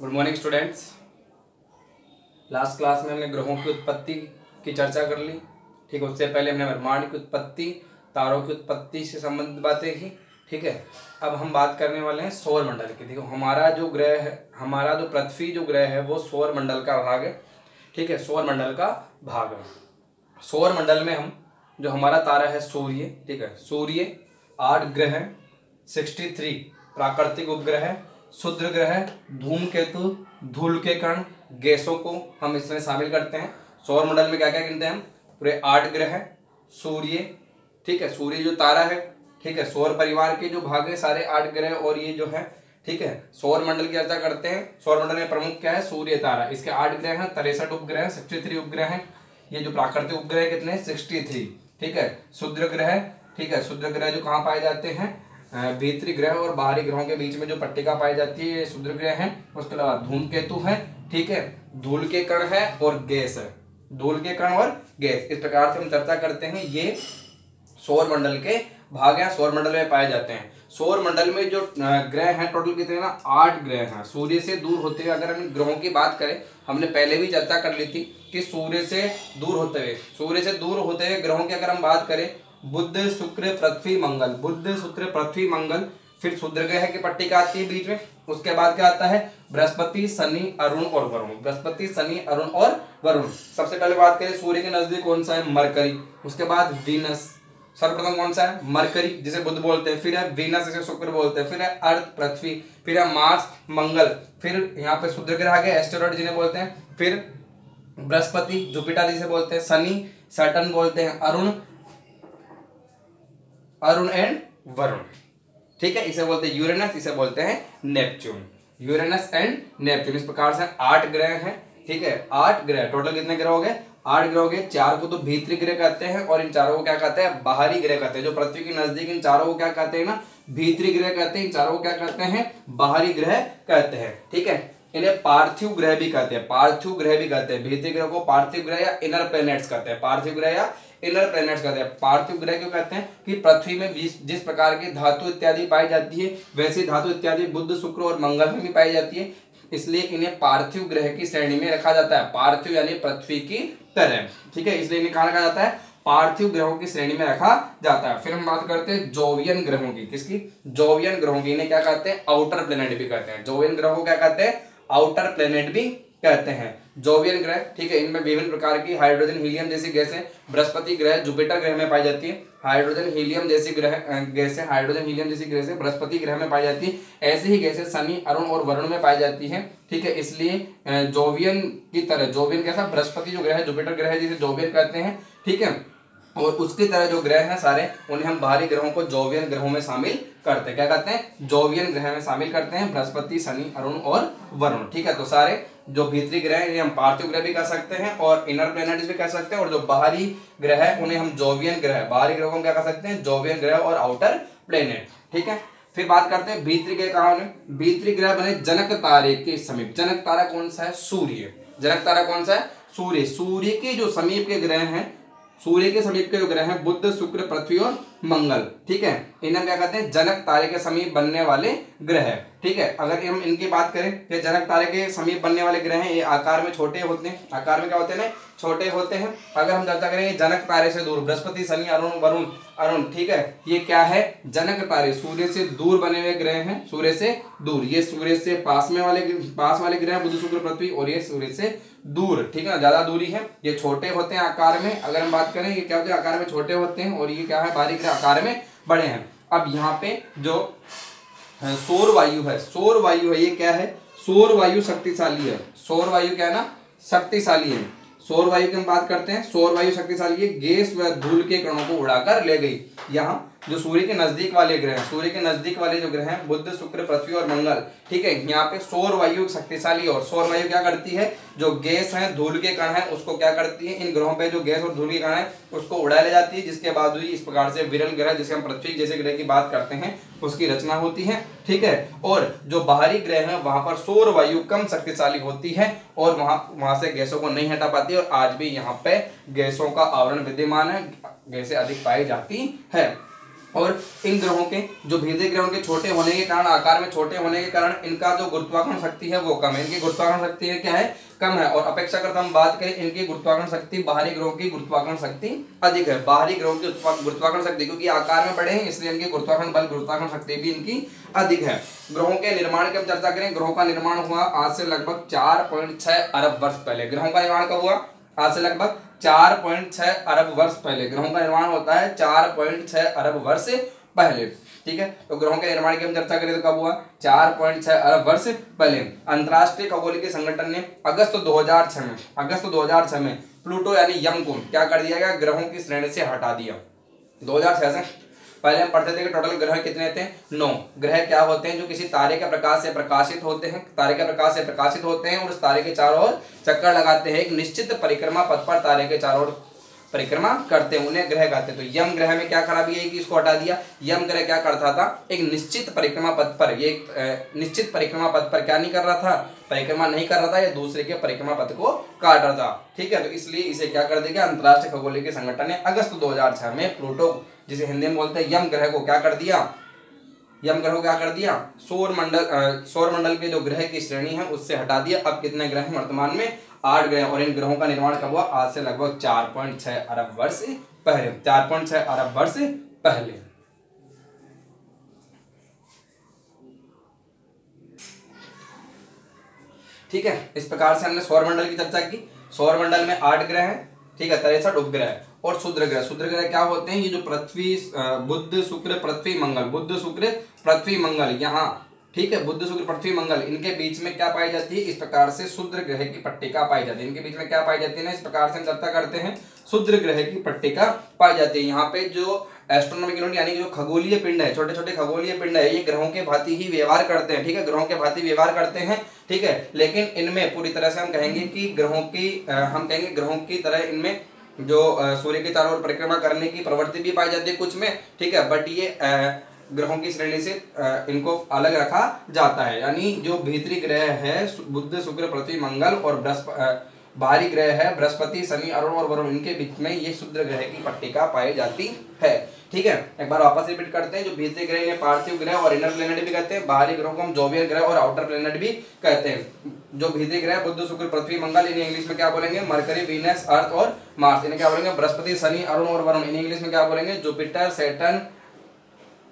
Good morning students last class में हमने ग्रहों की उत्पत्ति की चर्चा कर ली। ठीक है उससे पहले हमने ब्रह्मांड की उत्पत्ति, तारों की उत्पत्ति से संबंधित बातें की। ठीक है, अब हम बात करने वाले हैं सौर मंडल की। देखो, हमारा जो ग्रह है, हमारा जो पृथ्वी जो ग्रह है, वो सौर मंडल का भाग है। ठीक है, सौर मंडल का भाग है। सौर मंडल में हम, जो हमारा तारा है सूर्य, ठीक है, सूर्य आठ ग्रह सिक्सटी थ्री प्राकृतिक उपग्रह शुद्र ग्रह धूमकेतु धूल के कण, गैसों को हम इसमें शामिल करते हैं। सौर मंडल में क्या क्या गिनते हैं हम? पूरे आठ ग्रह, सूर्य, ठीक है, सूर्य जो तारा है, ठीक है, सौर परिवार के जो भाग है, सारे आठ ग्रह और ये जो है, ठीक है, सौर मंडल की चर्चा करते हैं। सौर मंडल में प्रमुख क्या है? सूर्य तारा। इसके आठ ग्रह हैं, तिरसठ उपग्रह सिक्सटी थ्री उपग्रह हैं। ये जो प्राकृतिक उपग्रह कितने सिक्सटी थ्री ठीक है। शुद्र ग्रह, ठीक है, शुद्र ग्रह जो कहाँ पाए जाते हैं? भीतरी ग्रह और बाहरी ग्रहों के बीच में जो पट्टिका पाई जाती है, ये शुद्र ग्रह है, उसके अलावा धूमकेतु है, ठीक है? धूल के कण है और गैस है। धूल के कण और गैस। इस प्रकार से हम चर्चा करते हैं, ये सौर मंडल के भाग हैं, सौर मंडल में पाए जाते हैं। सौर मंडल में जो ग्रह हैं टोटल कितने ना? आठ ग्रह हैं। सूर्य से दूर होते हुए अगर हम ग्रहों की बात करें, हमने पहले भी चर्चा कर ली थी कि सूर्य से दूर होते हुए, सूर्य से दूर होते हुए ग्रहों की अगर हम बात करें बुद्ध, शुक्र, पृथ्वी, मंगल। बुद्ध, शुक्र, पृथ्वी, मंगल, फिर शुद्र ग्रह की पट्टिका आती है बीच में। उसके बाद क्या आता है? बृहस्पति, शनि, अरुण और वरुण। बृहस्पति, शनि, अरुण और वरुण। सबसे पहले बात करें, सूर्य के नज़दीक कौन सा है? मरकरी। उसके बाद वीनस। सर्वप्रथम कौन सा है? मरकरी, जिसे बुद्ध बोलते हैं। फिर है वीनस, जिसे शुक्र बोलते हैं। फिर है अर्थ, पृथ्वी। फिर है मार्स, मंगल। फिर यहाँ पे शुद्र ग्रह गए एस्टेरॉइड जिन्हें बोलते हैं। फिर बृहस्पति, जुपिटर जिसे बोलते हैं। शनि, सैटर्न बोलते हैं। अरुण अरुण एंड वरुण ठीक है? इसे बोलते हैं यूरेनस इसे बोलते हैं नेपच्यून यूरेनस एंड नेपच्यून इस प्रकार से आठ ग्रह हैं। ठीक है? आठ ग्रह। टोटल कितने ग्रह हो गए आठ ग्रह हो गए चार को तो भीतरी ग्रह कहते हैं और इन चारों को क्या कहते हैं? बाहरी ग्रह कहते हैं। जो पृथ्वी के नज़दीक इन चारों को क्या कहते हैं ना? भीतरी ग्रह कहते हैं। इन चारों को क्या कहते हैं? बाहरी ग्रह कहते हैं। ठीक है? इन्हें पार्थिव ग्रह भी कहते हैं। पार्थिव ग्रह भी कहते हैं। भीतरी ग्रह को पार्थिव ग्रह या इनर प्लेनेट्स कहते हैं। पार्थिव ग्रह या इनर प्लेनेट्स कहते हैं, पार्थिव ग्रह क्यों कहते हैं? कि पृथ्वी में जिस प्रकार की धातु इत्यादि पाई जाती है, वैसी धातु इत्यादि बुद्ध शुक्र और मंगल में भी पाई जाती है। इसलिए इन्हें पार्थिव ग्रह की श्रेणी में रखा जाता है, पार्थिव यानी पृथ्वी की तरह। ठीक है, इसलिए इन्हें कहा रखा जाता है? पार्थिव ग्रहों की श्रेणी में रखा जाता है। फिर हम बात करते हैं जोवियन ग्रहों की, किसकी? जोवियन ग्रहों की, इन्हें क्या कहते हैं? आउटर प्लेनेट भी कहते हैं। जोवियन ग्रहों को क्या कहते हैं? आउटर प्लेनेट भी कहते हैं। जोवियन ग्रह, ठीक है, इनमें विभिन्न प्रकार की हाइड्रोजन, हीलियम जैसी गैसें, बृहस्पति ग्रह, जुपिटर ग्रह में पाई जाती है। हाइड्रोजन, हीलियम जैसी ग्रह गैसें, हाइड्रोजन, हीलियम जैसी गैसें बृहस्पति ग्रह में पाई जाती है। ऐसी ही गैसें शनि, अरुण और वरुण में पाई जाती है, ठीक है, इसलिए जोवियन की तरह, जोवियन कैसा, बृहस्पति जो ग्रह है, जुपिटर ग्रह है जिसे जोवियन कहते हैं, ठीक है, और उसकी तरह जो ग्रह हैं सारे, उन्हें हम बाहरी ग्रहों को जोवियन ग्रहों में शामिल करते हैं। क्या कहते हैं? जोवियन ग्रह में शामिल करते हैं, बृहस्पति, शनि, अरुण और वरुण। ठीक है तो सारे जो भीतरी ग्रह है हम पार्थिव ग्रह भी कह सकते हैं और इनर प्लेनेट्स भी कह सकते हैं और जो बाहरी ग्रह है, उन्हें हम जोवियन ग्रह, बाहरी ग्रहों को हम क्या कह सकते हैं? जोवियन ग्रह और आउटर प्लेनेट ठीक है, फिर बात करते हैं भीतरी ग्रह कहा भीतरी ग्रह बने जनक तारे के समीप। जनक तारा कौन सा है? सूर्य। जनक तारा कौन सा है? सूर्य। सूर्य के जो समीप के ग्रह हैं, सूर्य के समीप के जो ग्रह हैं बुद्ध शुक्र, पृथ्वी और मंगल। ठीक है? इन्हें क्या कहते हैं? जनक तारे के समीप बनने वाले ग्रह। ठीक है, अगर हम इनकी बात करें कि जनक तारे के समीप बनने वाले ग्रह हैं, ये आकार में छोटे होते हैं। आकार में क्या होते हैं छोटे होते हैं। अगर हम चर्चा करें जनक तारे से दूर, बृहस्पति, शनि, अरुण, वरुण, अरुण, ठीक है, ये क्या है? जनक तारे, सूर्य से दूर बने हुए ग्रह हैं, सूर्य से दूर। ये सूर्य से पास में वाले, पास वाले ग्रह बुध, शुक्र, पृथ्वी, और ये सूर्य से दूर, ठीक है ना, ज़्यादा दूरी है। ये छोटे होते हैं आकार में, अगर हम बात करें, ये क्या होते हैं? आकार में छोटे होते हैं, और ये क्या है? बारीक आकार में बड़े हैं। अब यहाँ पे जो सौर वायु है। सौर वायु है, ये क्या है? सौर वायु शक्तिशाली है। सौर वायु क्या है ना? शक्तिशाली है। सौर वायु की हम बात करते हैं। सौर वायु शक्तिशाली है, गैस व धूल के कणों को उड़ाकर ले गई। यहाँ जो सूर्य के नज़दीक वाले ग्रह सूर्य के नज़दीक वाले जो ग्रह हैं बुद्ध शुक्र, पृथ्वी और मंगल, ठीक है? यहाँ पे सौर वायु शक्तिशाली और सौर वायु क्या करती है? जो गैस है, धूल के कण है, उसको क्या करती है? इन ग्रहों पे जो गैस और धूल के कण है, उसको उड़ा ले जाती है, जिसके बाद हुई इस प्रकार से विरल ग्रह, जिसे हम पृथ्वी जैसे ग्रह की बात करते हैं, उसकी रचना होती है, ठीक है? और जो बाहरी ग्रह है, वहाँ पर सौर वायु कम शक्तिशाली होती है और वहाँ वहाँ से गैसों को नहीं हटा पाती और आज भी यहाँ पे गैसों का आवरण विद्यमान है, गैसें अधिक पाई जाती है। और इन ग्रहों के, जो भीतरी ग्रहों के छोटे होने के कारण, आकार में छोटे होने के कारण, इनका जो गुरुत्वाकर्षण शक्ति है वो कम है। इनकी गुरुत्वाकर्षण शक्ति है क्या है? कम है। और अपेक्षाकृत हम बात करें, इनकी गुरुत्वाकर्षण शक्ति बाहरी ग्रहों की गुरुत्वाकर्षण शक्ति अधिक है। बाहरी ग्रहों की गुरुत्वाकर्षण शक्ति, क्योंकि आकार में बड़े हैं, इसलिए इनकी गुरुत्वाकर्षण बल, गुरुत्वाकर्षण शक्ति भी इनकी अधिक है। ग्रहों के निर्माण की हम चर्चा करें, ग्रहों का निर्माण हुआ आज से लगभग चार अरब वर्ष पहले। ग्रहों का निर्माण कब हुआ? आज से लगभग चार पॉइंट छह अरब वर्ष पहले। ग्रहों का निर्माण होता है चार पॉइंट छह अरब वर्ष पहले। ठीक है? तो ग्रहों के निर्माण की हम चर्चा करें तो कब हुआ? चार पॉइंट छह अरब वर्ष पहले। अंतरराष्ट्रीय खगोलिक संगठन ने अगस्त 2006 में, अगस्त 2006 में प्लूटो यानी यम को क्या कर दिया गया? ग्रहों की श्रेणी से हटा दिया। 2006 से पहले हम पढ़ते थे कि टोटल ग्रह कितने थे? नौ। ग्रह क्या होते हैं? जो किसी तारे के प्रकाश से प्रकाशित होते हैं। तारे के प्रकाश से प्रकाशित होते हैं और उस तारे के चारों ओर चक्कर लगाते हैं। एक निश्चित परिक्रमा पथ पर तारे के चारों ओर परिक्रमा करते हैं, उन्हें ग्रह कहते हैं। तो यम ग्रह में क्या खराबी है कि इसको हटा दिया? यम ग्रह क्या करता था? एक निश्चित परिक्रमा पथ पर, ये निश्चित परिक्रमा पथ पर क्या नहीं कर रहा था? परिक्रमा नहीं कर रहा था, या दूसरे के परिक्रमा पथ को काट रहा था। ठीक है तो इसलिए इसे क्या कर दिया अंतरराष्ट्रीय खगोलिक संगठन ने अगस्त दो हज़ार छह में प्लूटो, जिसे हिंदी में बोलते हैं, यम ग्रह को क्या कर दिया? यम ग्रह को क्या कर दिया? सौर मंडल सौर मंडल के जो ग्रह की श्रेणी है, उससे हटा दिया। अब कितने ग्रह वर्तमान में? आठ ग्रह और इन ग्रहों का निर्माण कब हुआ? आज से लगभग चार पॉइंट छह अरब वर्ष पहले। चार पॉइंट छह अरब वर्ष पहले। ठीक है? इस प्रकार से हमने सौर मंडल की चर्चा की। सौर मंडल में आठ ग्रह हैं, ठीक है? तिरसठ उपग्रह और शुद्र ग्रह। शुद्र ग्रह क्या होते हैं? ये जो पृथ्वी बुद्ध शुक्र, पृथ्वी, मंगल। बुद्ध शुक्र, पृथ्वी, मंगल। यहाँ ठीक है, बुद्ध, शुक्र, पृथ्वी, मंगल, इनके बीच में क्या पाई जाती है? इस प्रकार से शुद्र ग्रह की पट्टिका पाई जाती है। इनके बीच में क्या पाई जाती है ना, इस प्रकार से हम चर्चा करते हैं। शुद्र ग्रह की पट्टिका पाई जाती है। यहाँ पे जो एस्ट्रोनॉमिक यूनिट यानी जो खगोलीय पिंड है छोटे छोटे खगोलीय पिंड है, ये ग्रहों के भांति ही व्यवहार करते हैं, ठीक है? ग्रहों के भांति व्यवहार करते हैं, ठीक है? लेकिन इनमें पूरी तरह से हम कहेंगे कि ग्रहों की हम कहेंगे ग्रहों की तरह इनमें जो सूर्य के चारों ओर परिक्रमा करने की प्रवृत्ति भी पाई जाती है कुछ में, ठीक है? बट ये ग्रहों की श्रेणी से इनको अलग रखा जाता है। यानी जो भीतरी ग्रह है बुद्ध शुक्र, पृथ्वी, मंगल और बाहरी ग्रह है, बृहस्पति, शनि, अरुण और वरुण, इनके बीच में ये शुद्ध ग्रह की पट्टिका पाई जाती है। ठीक है? एक बार वापस रिपीट करते हैं। जो भीतरी ग्रह इन्हें पार्थिव ग्रह और इनर प्लेनेट भी कहते हैं। बाहरी ग्रहों को हम जोवियर ग्रह और आउटर प्लेनेट भी कहते हैं। जो भीतरी ग्रह बुद्ध शुक्र, पृथ्वी, मंगल, इन्हें इंग्लिश में क्या बोलेंगे? मरकरी, वीनस, अर्थ और मार्स। इन्हें क्या बोलेंगे? बृहस्पति, शनि, अरुण और वरुण, इन्हें इंग्लिश में क्या बोलेंगे? Jupiter Saturn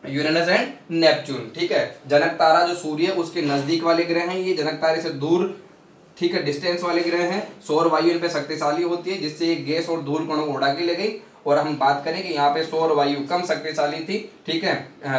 Uranus and Neptune, ठीक है? जनक तारा जो सूर्य है, उसके नज़दीक वाले ग्रह हैं ये। जनक तारे से दूर, ठीक है डिस्टेंस वाले ग्रह हैं। सौर वायु इन पे शक्तिशाली होती है, जिससे ये गैस और धूल कणों को उड़ा के ले गई। और हम बात करें कि यहाँ पे सौर वायु कम शक्तिशाली थी, ठीक है?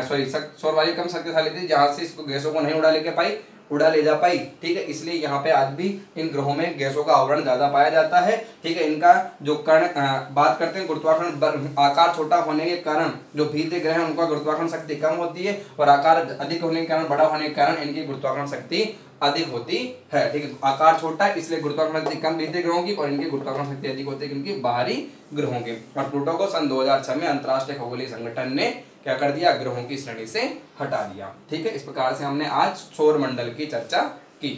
सॉरी सौर वायु कम शक्तिशाली थी, जहाँ से इसको गैसों को नहीं उड़ा लेके पाई। उड़ा ले जा पाई, ठीक है? इसलिए यहाँ पे आज भी इन ग्रहों में गैसों का आवरण ज़्यादा पाया जाता है, ठीक है? इनका जो कर्ण बात करते हैं गुरुत्वाकर्षण आकार छोटा होने के कारण, जो भीत ग्रह है उनका गुरुत्वाकर्षण शक्ति कम होती है और आकार अधिक होने के कारण, बड़ा होने के कारण इनकी गुरुत्वाकर्षण शक्ति अधिक होती है। ठीक है आकार छोटा है, इसलिए गुरुत्वाकर्षण शक्ति कम भेजते ग्रहों की और इनकी गुरुत्वाकर्षण शक्ति अधिक होती है क्योंकि बाहरी ग्रहों की। और प्लूटो को सन 2006 में अंतरराष्ट्रीय खगोलीय संगठन ने क्या कर दिया? ग्रहों की श्रेणी से हटा दिया। ठीक है, इस प्रकार से हमने आज सौर मंडल की चर्चा की।